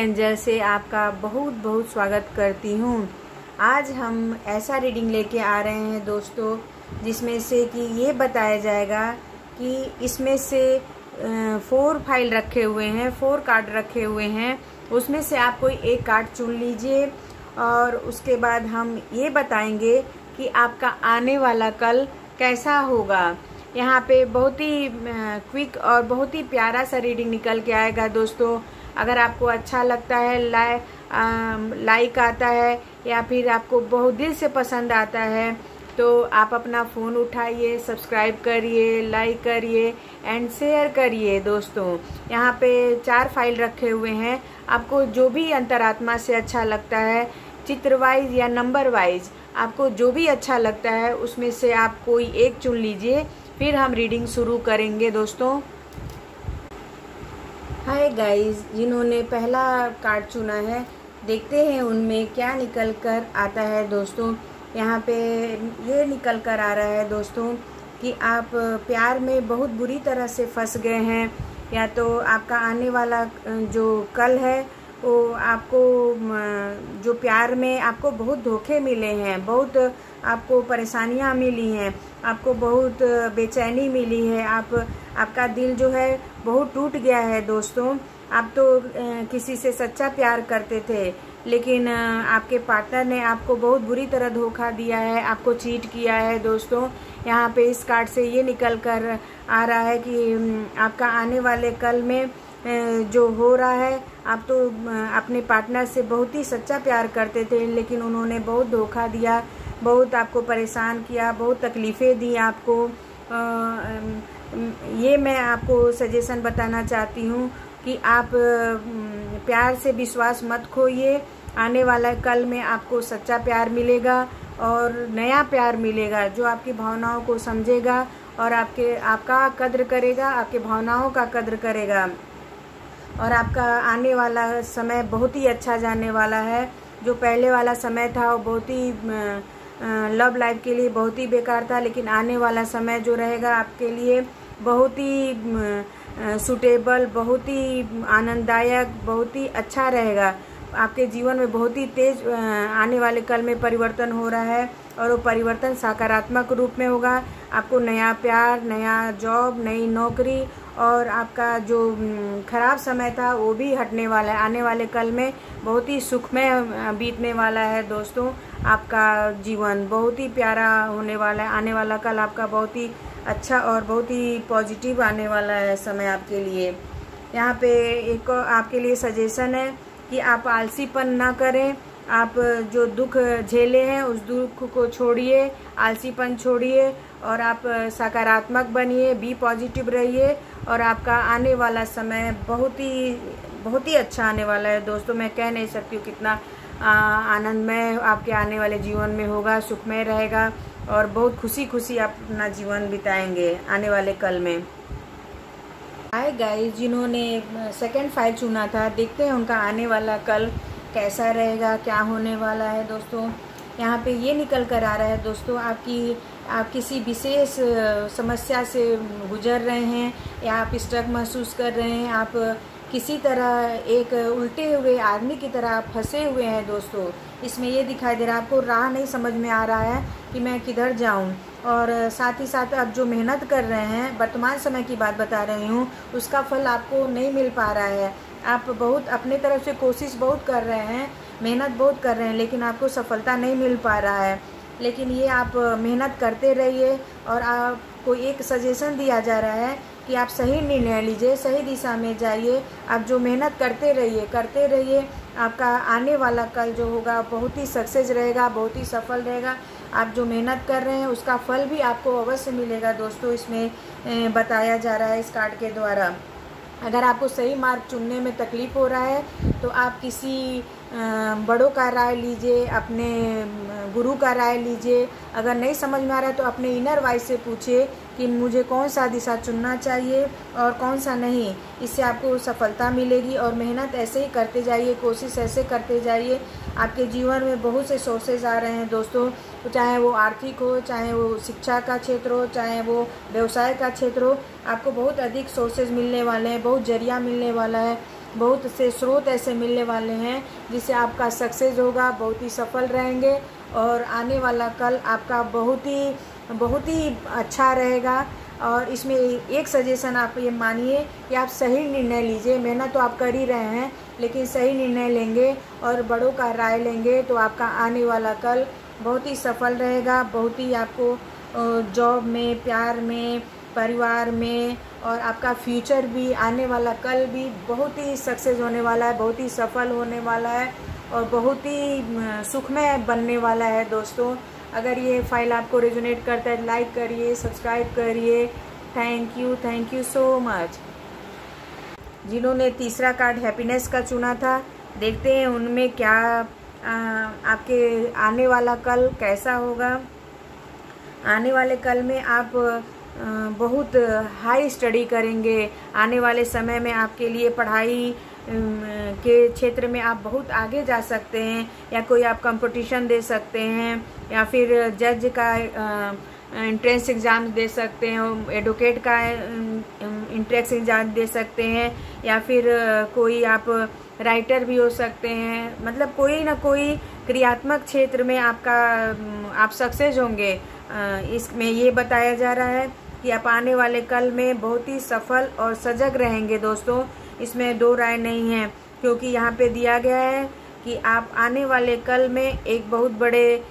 Angel से आपका बहुत बहुत स्वागत करती हूँ। आज हम ऐसा रीडिंग लेके आ रहे हैं दोस्तों, जिसमें से कि ये बताया जाएगा कि इसमें से फोर फ़ाइल रखे हुए हैं, फोर कार्ड रखे हुए हैं। उसमें से आप कोई एक कार्ड चुन लीजिए और उसके बाद हम ये बताएँगे कि आपका आने वाला कल कैसा होगा। यहाँ पे बहुत ही क्विक और बहुत ही प्यारा सा रीडिंग निकल के आएगा दोस्तों। अगर आपको अच्छा लगता है लाइ लाइक आता है, या फिर आपको बहुत दिल से पसंद आता है तो आप अपना फ़ोन उठाइए सब्सक्राइब करिए लाइक करिए एंड शेयर करिए दोस्तों। यहाँ पे चार फ़ाइल रखे हुए हैं। आपको जो भी अंतरात्मा से अच्छा लगता है, चित्र वाइज या नंबर वाइज आपको जो भी अच्छा लगता है, उसमें से आप कोई एक चुन लीजिए, फिर हम रीडिंग शुरू करेंगे दोस्तों। हाय गाइस, जिन्होंने पहला कार्ड चुना है, देखते हैं उनमें क्या निकल कर आता है दोस्तों। यहाँ पे ये निकल कर आ रहा है दोस्तों कि आप प्यार में बहुत बुरी तरह से फंस गए हैं। या तो आपका आने वाला जो कल है, वो आपको जो प्यार में आपको बहुत धोखे मिले हैं, बहुत आपको परेशानियाँ मिली हैं, आपको बहुत बेचैनी मिली है, आप आपका दिल जो है बहुत टूट गया है दोस्तों। आप तो किसी से सच्चा प्यार करते थे, लेकिन आपके पार्टनर ने आपको बहुत बुरी तरह धोखा दिया है, आपको चीट किया है दोस्तों। यहाँ पे इस कार्ड से ये निकल कर आ रहा है कि आपका आने वाले कल में जो हो रहा है, आप तो अपने पार्टनर से बहुत ही सच्चा प्यार करते थे, लेकिन उन्होंने बहुत धोखा दिया, बहुत आपको परेशान किया, बहुत तकलीफ़ें दी आपको। ये मैं आपको सजेशन बताना चाहती हूँ कि आप प्यार से विश्वास मत खोइए। आने वाला कल में आपको सच्चा प्यार मिलेगा और नया प्यार मिलेगा जो आपकी भावनाओं को समझेगा और आपके, आपका कद्र करेगा, आपके भावनाओं का कद्र करेगा। और आपका आने वाला समय बहुत ही अच्छा जाने वाला है। जो पहले वाला समय था वो बहुत ही लव लाइफ के लिए बहुत ही बेकार था, लेकिन आने वाला समय जो रहेगा आपके लिए बहुत ही सुटेबल बहुत ही आनंददायक, बहुत ही अच्छा रहेगा। आपके जीवन में बहुत ही तेज आने वाले कल में परिवर्तन हो रहा है और वो परिवर्तन सकारात्मक रूप में होगा। आपको नया प्यार, नया जॉब नई नौकरी और आपका जो खराब समय था वो भी हटने वाला है। आने वाले कल में बहुत ही सुखमय बीतने वाला है दोस्तों, आपका जीवन। बहुत ही प्यारा होने वाला है। आने वाला कल आपका बहुत ही अच्छा और बहुत ही पॉजिटिव आने वाला है समय आपके लिए। यहाँ पे एक आपके लिए सजेशन है कि आप आलसीपन ना करें। आप जो दुख झेले हैं, उस दुख को छोड़िए, आलसीपन छोड़िए और आप सकारात्मक बनिए बी पॉजिटिव रहिए और आपका आने वाला समय बहुत ही बहुत ही अच्छा आने वाला है। दोस्तों, मैं कह नहीं सकती हूँ कितना आनंदमय आपके आने वाले जीवन में होगा, सुखमय रहेगा। और बहुत खुशी खुशी आप अपना जीवन बिताएँगे आने वाले कल में। हाय गाइस जिन्होंने सेकंड फ़ाइल चुना था, देखते हैं उनका आने वाला कल कैसा रहेगा, क्या होने वाला है दोस्तों। यहाँ पे ये निकल कर आ रहा है दोस्तों, आपकी, आप किसी विशेष समस्या से गुजर रहे हैं या आप स्ट्रक महसूस कर रहे हैं, आप किसी तरह एक उल्टे हुए आदमी की तरह फंसे हुए हैं दोस्तों। इसमें ये दिखाई दे रहा है, आपको राह नहीं समझ में आ रहा है कि मैं किधर जाऊँ। और साथ ही साथ आप जो मेहनत कर रहे हैं, वर्तमान समय की बात बता रही हूँ, उसका फल आपको नहीं मिल पा रहा है। आप बहुत, अपने तरफ़ से कोशिश बहुत कर रहे हैं, मेहनत बहुत कर रहे हैं, लेकिन आपको सफलता नहीं मिल पा रहा है। लेकिन ये आप मेहनत करते रहिए और आपको एक सजेशन दिया जा रहा है कि आप सही निर्णय लीजिए, सही दिशा में जाइए। आप जो मेहनत करते रहिए करते रहिए। आपका आने वाला कल जो होगा, बहुत ही सक्सेस रहेगा, बहुत ही सफल रहेगा। आप जो मेहनत कर रहे हैं, उसका फल भी आपको अवश्य मिलेगा। दोस्तों, इसमें बताया जा रहा है इस कार्ड के द्वारा। अगर आपको सही मार्ग चुनने में तकलीफ़ हो रहा है तो आप किसी बड़ों का राय लीजिए, अपने गुरु का राय लीजिए। अगर नहीं समझ में आ रहा है तो अपने इनर वाइज से पूछिए कि मुझे कौन सा दिशा चुनना चाहिए और कौन सा नहीं। इससे आपको सफलता मिलेगी और मेहनत ऐसे ही करते जाइए, कोशिश ऐसे करते जाइए। आपके जीवन में बहुत से सोर्सेज आ रहे हैं दोस्तों। चाहे वो आर्थिक हो, चाहे वो शिक्षा का क्षेत्र हो, चाहे वो व्यवसाय का क्षेत्र हो, आपको बहुत अधिक सोर्सेज मिलने वाले हैं, बहुत ज़रिया मिलने वाला है। बहुत से स्रोत ऐसे मिलने वाले हैं जिससे आपका सक्सेस होगा, बहुत ही सफल रहेंगे और आने वाला कल आपका बहुत ही बहुत ही अच्छा रहेगा। और इसमें एक सजेशन आप ये मानिए कि आप सही निर्णय लीजिए। मेहनत तो आप कर ही रहे हैं, लेकिन सही निर्णय लेंगे और बड़ों का राय लेंगे तो आपका आने वाला कल बहुत ही सफल रहेगा। बहुत ही आपको जॉब में, प्यार में, परिवार में और आपका फ्यूचर भी आने वाला कल भी बहुत ही सक्सेस होने वाला है बहुत ही सफल होने वाला है और बहुत ही सुखमय बनने वाला है दोस्तों। अगर ये फ़ाइल आपको रेजोनेट करता है लाइक करिए सब्सक्राइब करिए। Thank you thank you so much जिन्होंने तीसरा कार्ड हैप्पीनेस का चुना था देखते हैं उनमें क्या आ, आपके आने वाला कल कैसा होगा। आने वाले कल में आप बहुत हाई स्टडी करेंगे। आने वाले समय में आपके लिए पढ़ाई के क्षेत्र में आप बहुत आगे जा सकते हैं, या कोई आप कंपटीशन दे सकते हैं, या फिर जज का इंट्रेंस एग्ज़ाम दे सकते हैं एडवोकेट का इंट्रेंस एग्ज़ाम दे सकते हैं, या फिर कोई आप राइटर भी हो सकते हैं। मतलब कोई ना कोई क्रियात्मक क्षेत्र में आपका आप सक्सेस होंगे। इसमें ये बताया जा रहा है कि आप आने वाले कल में बहुत ही सफल और सजग रहेंगे दोस्तों। इसमें दो राय नहीं है, क्योंकि यहाँ पे दिया गया है कि आप आने वाले कल में एक बहुत बड़े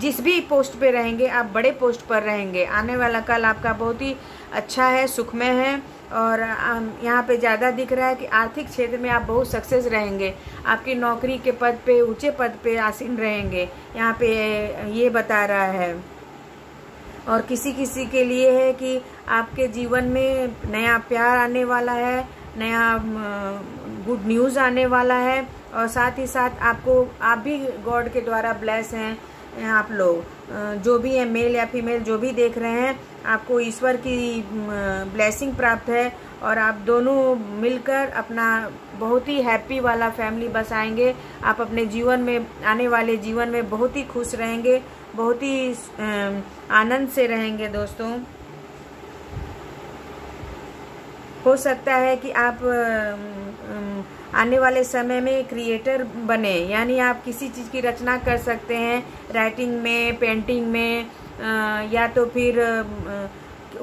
जिस भी पोस्ट पे रहेंगे, आप बड़े पोस्ट पर रहेंगे। आने वाला कल आपका बहुत ही अच्छा है, सुखमय है और यहाँ पे ज़्यादा दिख रहा है कि आर्थिक क्षेत्र में आप बहुत सक्सेस रहेंगे। आपकी नौकरी के पद पे, ऊँचे पद पे आसीन रहेंगे। यहाँ पे ये बता रहा है। और किसी किसी के लिए है कि आपके जीवन में नया प्यार आने वाला है, नया गुड न्यूज़ आने वाला है और साथ ही साथ आपको, आप भी गॉड के द्वारा ब्लेस हैं आप लोग। जो भी है मेल या फीमेल जो भी देख रहे हैं, आपको ईश्वर की ब्लेसिंग प्राप्त है और आप दोनों मिलकर अपना बहुत ही हैप्पी वाला फैमिली बसाएँगे। आप अपने जीवन में, आने वाले जीवन में बहुत ही खुश रहेंगे। बहुत ही आनंद से रहेंगे दोस्तों। हो सकता है कि आप आने वाले समय में क्रिएटर बने, यानी आप किसी चीज़ की रचना कर सकते हैं राइटिंग में पेंटिंग में या तो फिर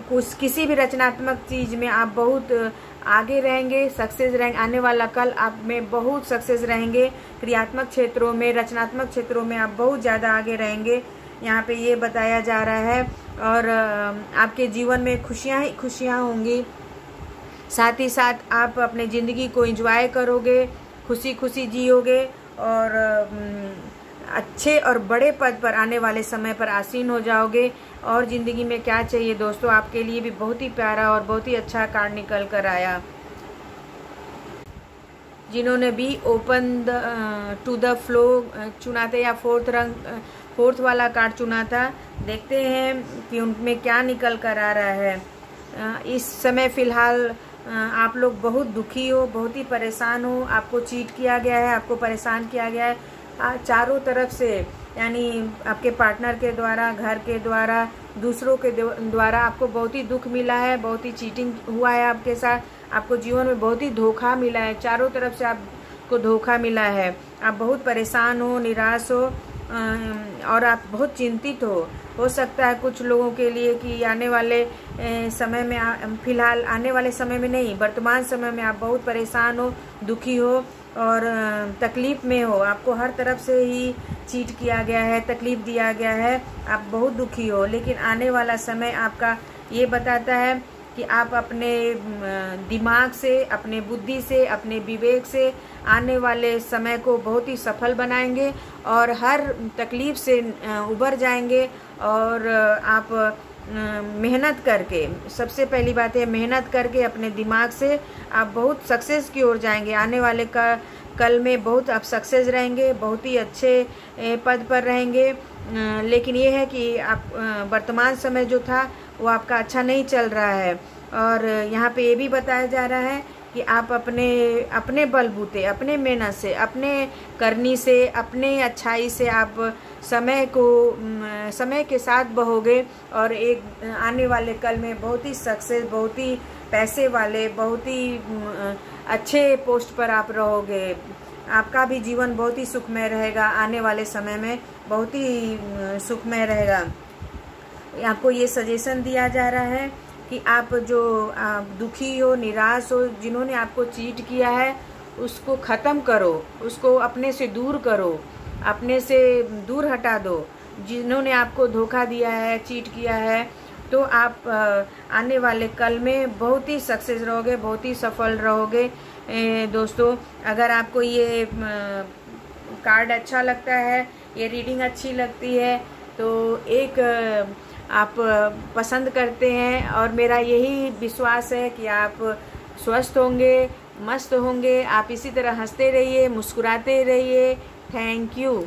कुछ किसी भी रचनात्मक चीज़ में आप बहुत आगे रहेंगे सक्सेस रहेंगे, आने वाला कल आप में बहुत सक्सेस रहेंगे। क्रियात्मक क्षेत्रों में, रचनात्मक क्षेत्रों में आप बहुत ज़्यादा आगे रहेंगे। यहाँ पे ये बताया जा रहा है, और आपके जीवन में खुशियाँ ही खुशियाँ होंगी। साथ ही साथ आप अपने ज़िंदगी को एंजॉय करोगे खुशी खुशी जियोगे, और अच्छे और बड़े पद पर आने वाले समय पर आसीन हो जाओगे। और ज़िंदगी में क्या चाहिए दोस्तों? आपके लिए भी बहुत ही प्यारा और बहुत ही अच्छा कार्ड निकल कर आया। जिन्होंने भी open the two the flow चुना थे या फोर्थ रंग फोर्थ वाला कार्ड चुना था। देखते हैं कि उनमें क्या निकल कर आ रहा है। इस समय फ़िलहाल आप लोग बहुत दुखी हो, बहुत ही परेशान हो। आपको चीट किया गया है, आपको परेशान किया गया है। चारों तरफ़ से, यानी आपके पार्टनर के द्वारा, घर के द्वारा, दूसरों के द्वारा आपको बहुत ही दुख मिला है, बहुत ही चीटिंग हुआ है आपके साथ। आपको जीवन में बहुत ही धोखा मिला है। चारों तरफ़ से आपको धोखा मिला है। आप बहुत परेशान हो, निराश हो और आप बहुत चिंतित हो। हो सकता है कुछ लोगों के लिए कि आने वाले समय में फ़िलहाल आने वाले समय में नहीं, वर्तमान समय में आप बहुत परेशान हो, दुखी हो और तकलीफ़ में हो। आपको हर तरफ़ से ही चीट किया गया है, तकलीफ़ दिया गया है। आप बहुत दुखी हो, लेकिन आने वाला समय आपका ये बताता है कि आप अपने दिमाग से, अपने बुद्धि से, अपने विवेक से आने वाले समय को बहुत ही सफल बनाएँगे और हर तकलीफ़ से उबर जाएँगे और आप मेहनत करके। सबसे पहली बात है, मेहनत करके अपने दिमाग से आप बहुत सक्सेस की ओर जाएँगे। आने वाले का, कल में बहुत आप सक्सेस रहेंगे, बहुत ही अच्छे पद पर रहेंगे। लेकिन ये है कि आप वर्तमान समय जो था, वो आपका अच्छा नहीं चल रहा है। और यहाँ पे ये भी बताया जा रहा है कि आप अपने अपने बलबूते, अपने मेहनत से, अपने करनी से, अपने अच्छाई से आप समय को समय के साथ बहोगे और एक, आने वाले कल में बहुत ही सक्सेस बहुत ही पैसे वाले, बहुत ही अच्छे पोस्ट पर आप रहोगे। आपका भी जीवन बहुत ही सुखमय रहेगा। आने वाले समय में बहुत ही सुखमय रहेगा। आपको ये सजेशन दिया जा रहा है कि आप जो दुखी हो, निराश हो, जिन्होंने आपको चीट किया है, उसको ख़त्म करो, उसको अपने से दूर करो, अपने से दूर हटा दो। जिन्होंने आपको धोखा दिया है, चीट किया है तो आप आने वाले कल में बहुत ही सक्सेस रहोगे, बहुत ही सफल रहोगे। दोस्तों, अगर आपको ये कार्ड अच्छा लगता है, ये रीडिंग अच्छी लगती है तो एक आप पसंद करते हैं और मेरा यही विश्वास है कि आप स्वस्थ होंगे, मस्त होंगे। आप इसी तरह हँसते रहिए, मुस्कुराते रहिए। Thank you